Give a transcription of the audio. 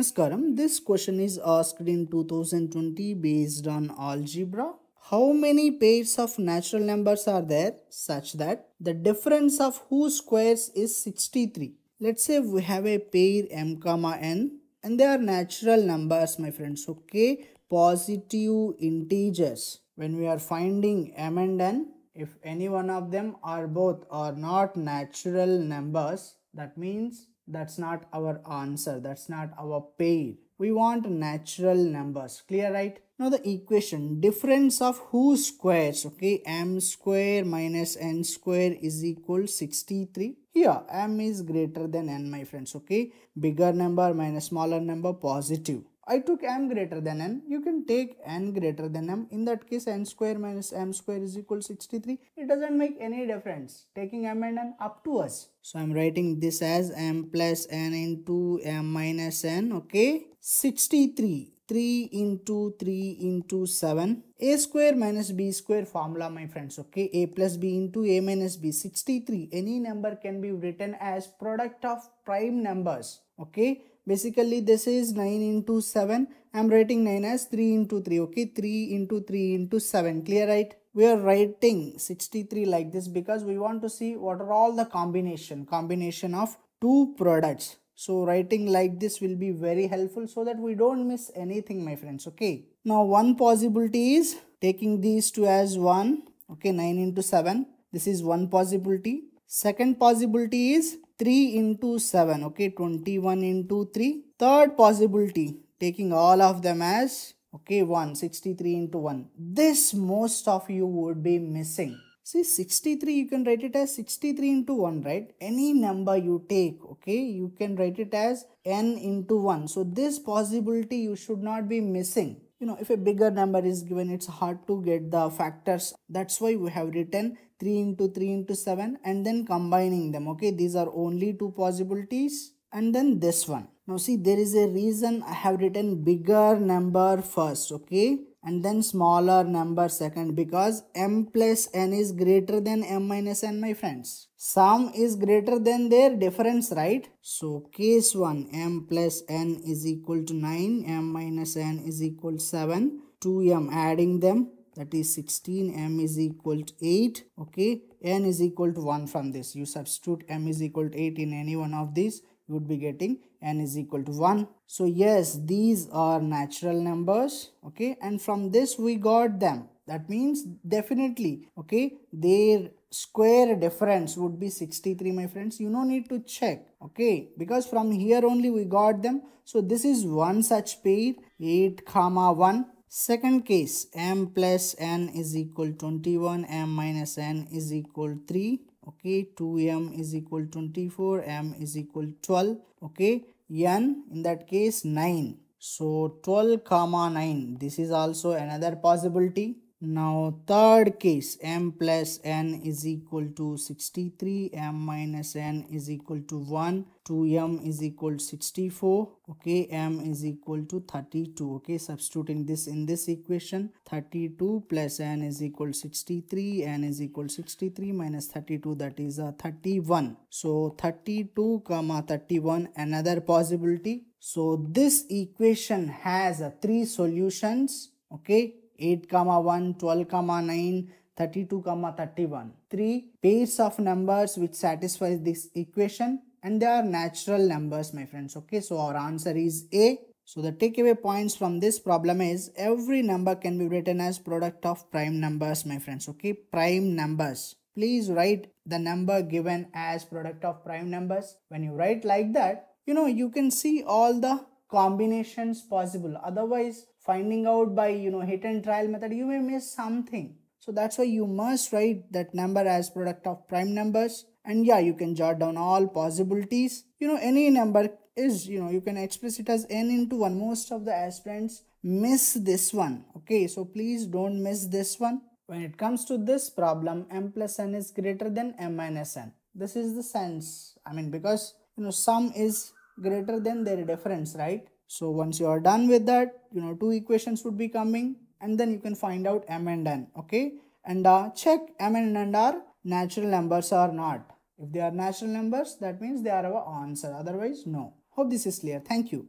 Namaskaram. This question is asked in 2020 based on algebra. How many pairs of natural numbers are there such that the difference of whose squares is 63? Let's say we have a pair m comma n and they are natural numbers my friends okay positive integers when we are finding m and n if any one of them are both are not natural numbers that means that's not our answer. That's not our pair we want natural numbers. Clear right? Now the equation. Difference of whose squares okay? M square minus n square is equal 63 here m is greater than n my friends okay? Bigger number minus smaller number positive I took m greater than n. You can take n greater than m. In that case, n square minus m square is equal to 63. It doesn't make any difference. Taking m and n up to us. So I'm writing this as m plus n into m minus n. Okay. 63. 3 into 3 into 7 a square minus b square formula my friends okay a plus b into a minus b 63 any number can be written as product of prime numbers okay basically this is 9 into 7 i'm writing 9 as 3 into 3 okay? 3 into 3 into 7 clear right? We are writing 63 like this because we want to see what are all the combination combination of two products. So writing like this will be very helpful so that we don't miss anything my friends okay? Now one possibility is taking these two as 1 okay? 9 into 7 this is one possibility. Second possibility is 3 into 7 okay? 21 into 3 third possibility taking all of them as okay 1 63 into 1 this most of you would be missing. See 63 you can write it as 63 into 1 right? Any number you take okay you can write it as n into 1 so this possibility you should not be missing you know if a bigger number is given it's hard to get the factors. That's why we have written 3 into 3 into 7 and then combining them. Okay these are only two possibilities and then this one. Now see there is a reason i have written bigger number first. Okay and then smaller number second because m plus n is greater than m minus n my friends. Sum is greater than their difference right? So case 1 m plus n is equal to 9 m minus n is equal to 7 2m adding them that is 16 m is equal to 8 okay n is equal to 1 from this. You substitute m is equal to 8 in any one of these would be getting n is equal to 1 so yes these are natural numbers okay? And from this we got them. That means definitely okay their square difference would be 63 my friends. You no need to check okay? Because from here only we got them. So this is one such pair 8 comma 1 Second case, m plus n is equal 21, m minus n is equal 3. Okay, 2m is equal 24, m is equal 12. Okay, n in that case 9. So 12 comma 9. This is also another possibility. Now third case m plus n is equal to 63 m minus n is equal to 1 2m is equal to 64 okay m is equal to 32 okay substituting this in this equation 32 plus n is equal to 63 n is equal to 63 minus 32 that is a 31 so 32 comma 31 another possibility. So this equation has a three solutions okay 8 comma 1 12 comma 9 32 comma 31 three pairs of numbers which satisfies this equation and they are natural numbers my friends okay? So our answer is a. So the takeaway points from this problem is every number can be written as product of prime numbers my friends okay? Prime numbers. Please write the number given as product of prime numbers. When you write like that you know you can see all the combinations possible. Otherwise finding out by you know hit and trial method you may miss something. So that's why you must write that number as product of prime numbers. And yeah you can jot down all possibilities. You know any number is you know you can express it as n into 1 most of the aspirants miss this one. Okay so please don't miss this one. When it comes to this problem m plus n is greater than m minus n. This is the sense. I mean because you know sum is greater than their difference right so once you are done with that, you know, two equations would be coming and then you can find out m and n, okay? And uh, check m and n are natural numbers or not. If they are natural numbers, that means they are our answer. Otherwise, no. Hope this is clear. Thank you.